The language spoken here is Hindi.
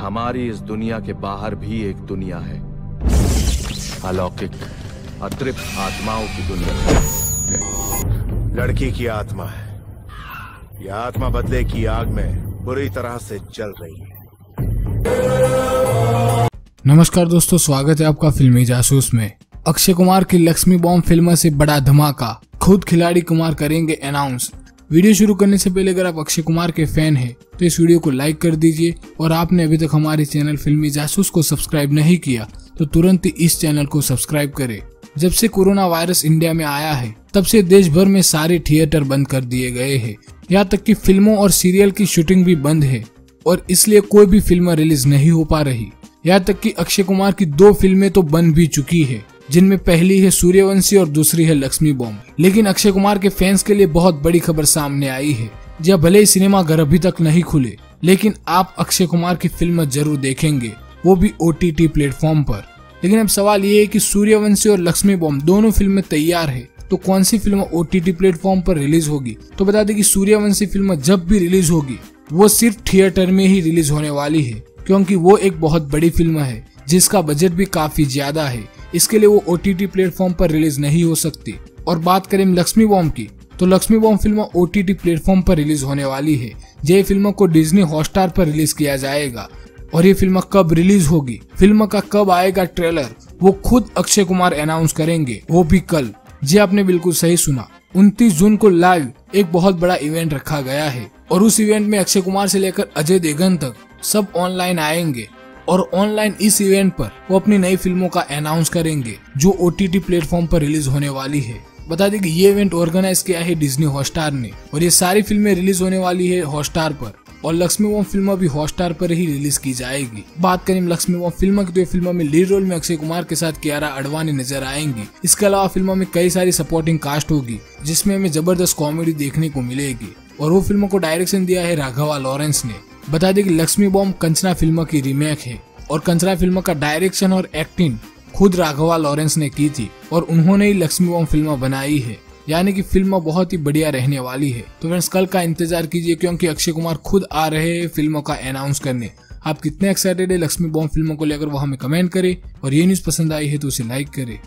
हमारी इस दुनिया के बाहर भी एक दुनिया है। अलौकिक अतृप्त आत्माओं की दुनिया लड़की की आत्मा है। यह आत्मा बदले की आग में बुरी तरह से जल रही है। नमस्कार दोस्तों स्वागत है आपका फिल्मी जासूस में। अक्षय कुमार की लक्ष्मी बॉम्ब फ़िल्म से बड़ा धमाका। खुद खिलाड़ी कुमार करेंगे अनाउंस वीडियो शुरू करने से पहले अगर आप अक्षय कुमार के फ़ैन हैं तो इस वीडियो को लाइक कर दीजिए और आपने अभी तक हमारे चैनल फिल्मी जासूस को सब्सक्राइब नहीं किया तो तुरंत ही इस चैनल को सब्सक्राइब करें। जब से कोरोना वायरस इंडिया में आया है, तब से देश भर में सारे थिएटर बंद कर दिए गए हैं। यहाँ तक कि फ़िल्मों और सीरियल की शूटिंग भी बंद है और इसलिए कोई भी फ़िल्म रिलीज़ नहीं हो पा रही। यहाँ तक कि अक्षय कुमार की दो फ़िल्में तो बन भी चुकी है। जिनमें पहली है सूर्यवंशी और दूसरी है लक्ष्मी बॉम्ब लेकिन अक्षय कुमार के फैंस के लिए बहुत बड़ी खबर सामने आई है। जब भले ही सिनेमा घर अभी तक नहीं खुले, लेकिन आप अक्षय कुमार की फ़िल्म ज़रूर देखेंगे, वो भी ओ टी टी प्लेटफॉर्म पर। लेकिन अब सवाल ये है कि सूर्यवंशी और लक्ष्मी बॉम्ब दोनों फ़िल्में तैयार है तो कौन सी फ़िल्म ओ टी प्लेटफॉर्म पर रिलीज़ होगी? तो बता दें कि सूर्यवंशी फ़िल्म जब भी रिलीज़ होगी, वो सिर्फ़ थिएटर में ही रिलीज़ होने वाली है, क्योंकि वो एक बहुत बड़ी फ़िल्म है, जिसका बजट भी काफ़ी ज़्यादा है। इसके लिए वो ओ टी प्लेटफॉर्म पर रिलीज़ नहीं हो सकती। और बात करें लक्ष्मी बॉम्ब की तो लक्ष्मी बॉम्ब फ़िल्म ओ टी प्लेटफॉर्म पर रिलीज़ होने वाली है ये फ़िल्म को डिज्नी हॉटस्टार पर रिलीज़ किया जाएगा। और ये फ़िल्म कब रिलीज़ होगी? फ़िल्म का कब आएगा ट्रेलर वो खुद अक्षय कुमार अनाउंस करेंगे। वो भी कल। जी आपने बिल्कुल सही सुना। 29 जून को लाइव एक बहुत बड़ा इवेंट रखा गया है। और उस इवेंट में अक्षय कुमार से लेकर अजय देवगन तक सब ऑनलाइन आएँगे। और ऑनलाइन इस इवेंट पर वो अपनी नई फ़िल्मों का अनाउंस करेंगे, जो ओ टी प्लेटफॉर्म पर रिलीज़ होने वाली है। बता दें कि ये इवेंट ऑर्गेनाइज किया है डिज्नी हॉटस्टार ने और ये सारी फ़िल्में रिलीज़ होने वाली है हॉटस्टार पर और लक्ष्मी बॉम्ब फ़िल्म भी हॉटस्टार पर ही रिलीज़ की जाएगी। बात करें लक्ष्मी बॉम्ब फ़िल्म की तो फ़िल्म में लीड रोल में अक्षय कुमार के साथ कियारा अडवाणी नज़र आएँगी। इसके अलावा फ़िल्म में कई सारी सपोर्टिंग कास्ट होगी, जिसमें हमें ज़बरदस्त कॉमेडी देखने को मिलेगी। और वो फ़िल्म को डायरेक्शन दिया है राघवा लॉरेंस ने। बता दें कि लक्ष्मी बॉम्ब कंचना फ़िल्म की रीमेक है और कंचना फ़िल्म का डायरेक्शन और एक्टिंग खुद राघवा लॉरेंस ने की थी और उन्होंने ही लक्ष्मी बॉम्ब फ़िल्म बनाई है। यानी कि फ़िल्म बहुत ही बढ़िया रहने वाली है। तो फ्रेंड्स कल का इंतज़ार कीजिए क्योंकि अक्षय कुमार खुद आ रहे हैं फ़िल्मों का अनाउंस करने। आप कितने एक्साइटेड है लक्ष्मी बॉम्ब फ़िल्मों को लेकर वो हमें कमेंट करें और ये न्यूज़ पसंद आई है तो उसे लाइक करें।